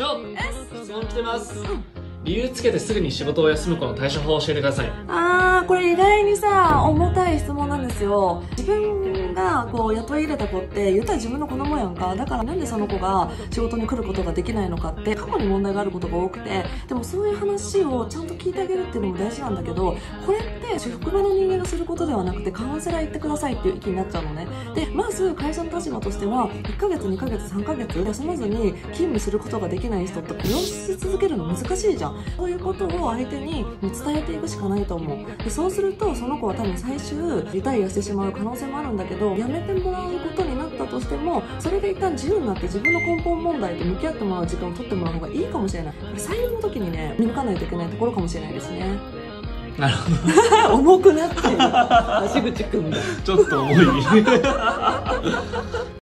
長質問来てます理由つけてすぐに仕事を休む子の対処法を教えてください。あーこれ意外にさ重たい質問なんですよ。自分がこう雇い入れた子って言ったら自分の子供やんか。だからなんでその子が仕事に来ることができないのかって過去に問題があることが多くて。でもそういう話をちゃんと聞いてあげるっていうのも大事なんだけどこれって職場の人間がすることではなくてカウンセラー行ってくださいっていう意見になっちゃうのね。でまず会社の立場としては1ヶ月2ヶ月3ヶ月休まずに勤務することができない人って雇用し続けるの難しいじゃん。そういうことを相手に伝えていくしかないと思う。でそうするとその子は多分最終リタイアしてしまう可能性もあるんだけど辞めてもらうことになったとしてもそれで一旦自由になって自分の根本問題と向き合ってもらう時間を取ってもらう方がいいかもしれない。これ採用の時にね見抜かないといけないところかもしれないですね。なるほど。重くなってる。足口くんがちょっと重い